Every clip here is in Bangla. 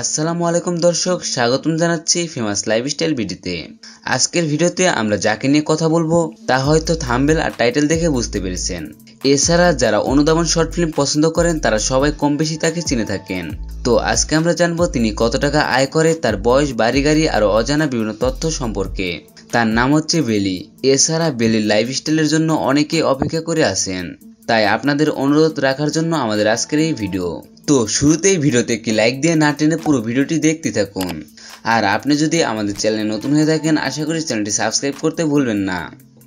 আসসালামু আলাইকুম দর্শক, স্বাগতম জানাচ্ছি ফেমাস লাইফস্টাইল ভিডিওতে আজকের ভিডিওতে আমরা যাকে নিয়ে কথা বলব, তা হয়তো থাম্বেল আর টাইটেল দেখে বুঝতে পেরেছেন। এছাড়া যারা অনুদাবন শর্ট ফিল্ম পছন্দ করেন, তারা সবাই কম বেশি তাকে চিনে থাকেন। তো আজকে আমরা জানব তিনি কত টাকা আয় করে, তার বয়স, বাড়ি গাড়ি আর অজানা বিভিন্ন তথ্য সম্পর্কে। তার নাম হচ্ছে বেলি। এছাড়া বেলির লাইফস্টাইলের জন্য অনেকে অপেক্ষা করে আসেন তাই আপনাদের অনুরোধ রাখার জন্য আমাদের আজকের এই ভিডিও তো শুরুতেই ভিডিওতে একটি লাইক দিয়ে না টেনে পুরো ভিডিওটি দেখতে থাকুন। আর আপনি যদি আমাদের চ্যানেলে নতুন হয়ে থাকেন, আশা করি চ্যানেলটি সাবস্ক্রাইব করতে ভুলবেন না।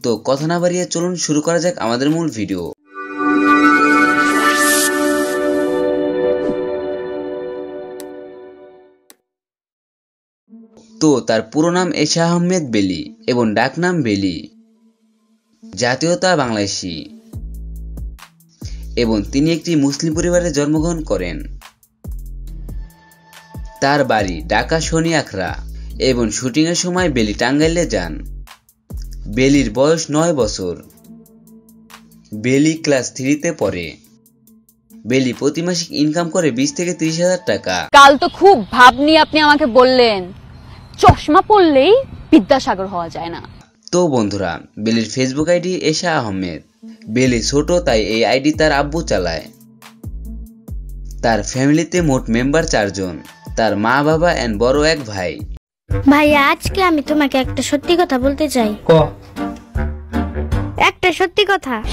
তো কথা না বাড়িয়ে চলুন শুরু করা যাক আমাদের মূল ভিডিও তো তার পুরো নাম এশা আহমেদ বেলি এবং ডাকনাম বেলি। জাতীয়তা বাংলাদেশি। এবং তিনি একটি মুসলিম পরিবারে জন্মগ্রহণ করেন। তার বাড়ি ঢাকা শনি আখড়া এবং শুটিংয়ের সময় বেলি টাঙ্গাইলে যান। বেলির বয়স নয় বছর। বেলি ক্লাস থ্রিতে পড়ে। বেলি প্রতি মাসিক ইনকাম করে বিশ থেকে ত্রিশ হাজার টাকা। কাল তো খুব ভাব নিয়ে আপনি আমাকে বললেন। চশমা পড়লেই বিদ্যাসাগর হওয়া যায় না। তো বন্ধুরা বেলির ফেসবুক আইডি এশা আহমেদ। বেলি ছোট তাই এই আইডি তার আব্বু চালায়। তার ফ্যামিলিতে মোট মেম্বার চারজন। তার মা বাবা এন্ড বড় এক ভাই। ভাইয়া আজকে আমি তোমাকে একটা সত্যি কথা বলতে চাই। ক? একটা সত্যি কথা।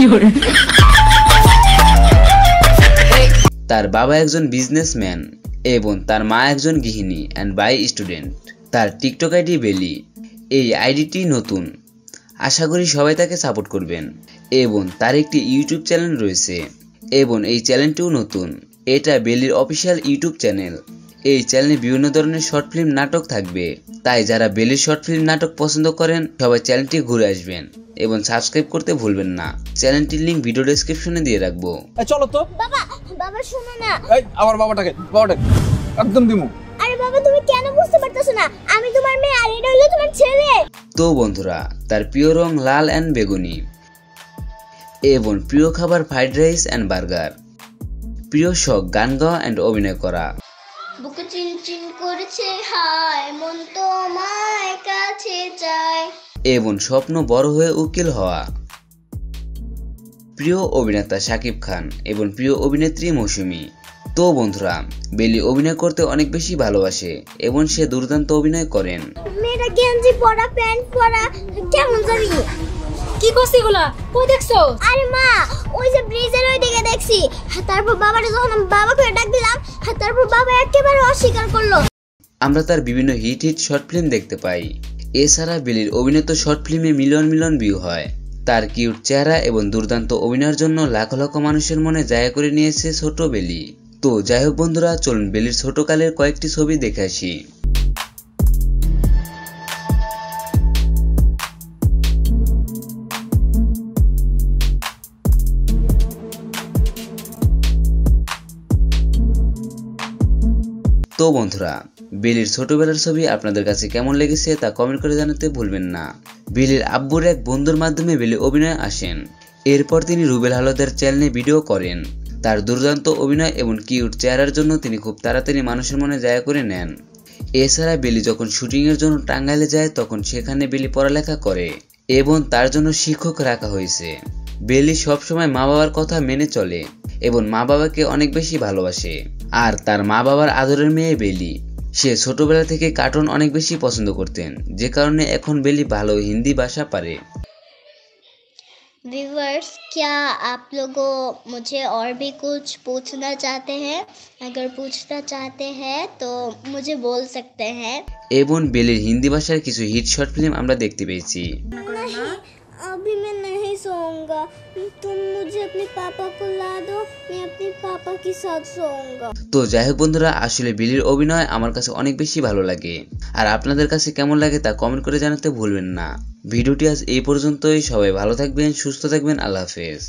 তার বাবা একজন বিজনেসম্যান এবং তার মা একজন গৃহিণী অ্যান্ড বাই স্টুডেন্ট তার টিকটক আইডি বেলি। এই আইডিটি নতুন। আশা করি সবাই তাকে সাপোর্ট করবেন। এবং তার একটি ইউটিউব চ্যানেল রয়েছে। এবং এই চ্যানেলটিও নতুন। এটা বেলির অফিসিয়াল ইউটিউব চ্যানেল। এই চ্যানেলে বিভিন্ন ধরনের শর্ট ফিল্ম নাটক থাকবে। তাই যারা বেলির শর্ট ফিল্ম নাটক পছন্দ করেন সবাই চ্যানেলটি ঘুরে আসবেন। এবং সাবস্ক্রাইব করতে ভুলবেন না। চ্যানেলটির লিঙ্ক ভিডিও ডেসক্রিপশনে দিয়ে রাখব। চলো তো। বাবা বাবা শোনো না। এই আমার বাবাটাকে বাবাটাকে। একদম দিমু। না আমি তোমার মেয়ে আর এটা হলো তোমার ছেলে। তো বন্ধুরা তার প্রিয় রং লাল অ্যান্ড বেগুনি। এবং প্রিয় খাবার ফ্রাইড রাইস অ্যান্ড বার্গার প্রিয় শখ গান গাওয়া অ্যান্ড অভিনয় করা। বুকে চিনচিন করছে হায় মন তো মায় কাছে চায়। এবং স্বপ্ন বড় হয়ে উকিল হওয়া। প্রিয় অভিনেতা শাকিব খান এবং প্রিয় অভিনেত্রী মৌসুমী। তো বন্ধুরা বেলি অভিনয় করতে অনেক বেশি ভালোবাসে এবং সে দুর্দান্ত অভিনয় করেন। মেয়েটা গেঞ্জি পরা প্যান্ট পরা কেমন যাবি কি করছি এগুলা? কই দেখছ? আরে মা ওই যে ব্রিজের ওই দিকে দেখছি। তারপর বাবারে যখন আমি বাবা করে ডাক দিলাম তারপর বাবা একেবারে অস্বীকার করল। আমরা তার বিভিন্ন হিট হিট শর্ট ফিল্ম দেখতে পাই। এছাড়া বেলির অভিনীত শর্ট ফিল্মে মিলিয়ন মিলিয়ন ভিউ হয়। তার কিউট চেহারা এবং দুর্দান্ত অভিনয়ের জন্য লাখ লক্ষ মানুষের মনে জায়গা করে নিয়েছে ছোট বেলি। তো যাই হোক বন্ধুরা, চলুন বেলির ছোটকালের কয়েকটি ছবি দেখে আসি। তো বন্ধুরা, বিলির ছোটবেলার ছবি আপনাদের কাছে কেমন লেগেছে তা কমেন্ট করে জানাতে ভুলবেন না। বিলির আব্বুর এক বন্ধুর মাধ্যমে বিলি অভিনয় আসেন। এরপর তিনি রুবেল হালদার চ্যানেলে ভিডিও করেন। তার দুর্দান্ত অভিনয় এবং কিউট চেহারার জন্য তিনি খুব তাড়াতাড়ি মানুষের মনে জায়গা করে নেন। এছাড়া বেলি যখন শুটিংয়ের জন্য টাঙ্গাইলে যায়, তখন সেখানে বেলি পড়ালেখা করে এবং তার জন্য শিক্ষক রাখা হয়েছে। বেলি সবসময় মা বাবার কথা মেনে চলে এবং মা বাবাকে অনেক বেশি ভালোবাসে। আর তার মা বাবার আদরের মেয়ে বেলি। সে ছোটবেলা থেকে কার্টুন অনেক বেশি পছন্দ করতেন, যে কারণে এখন বেলি ভালো হিন্দি ভাষা পারে। व्यूवर्स क्या आप लोग मुझे और भी कुछ पूछना चाहते हैं अगर पूछना चाहते हैं तो मुझे बोल सकते हैं এবং বেলির হিন্দি ভাষার কিছু হিট শর্ট ফিল্ম আমরা দেখতে পেয়েছি नहीं अभी मैं नहीं सोऊंगा तुम मुझे अपने पापा को ला दो मैं अपने पापा के साथ सोऊंगा তো যাই হোক বন্ধুরা আসলে বিলির অভিনয় আমার কাছে অনেক বেশি ভালো লাগে আর আপনাদের কাছে কেমন লাগে তা কমেন্ট করে জানাতে ভুলবেন না ভিডিওটি আজ এই পর্যন্তই সবাই ভালো থাকবেন সুস্থ থাকবেন আল্লাহ হাফেজ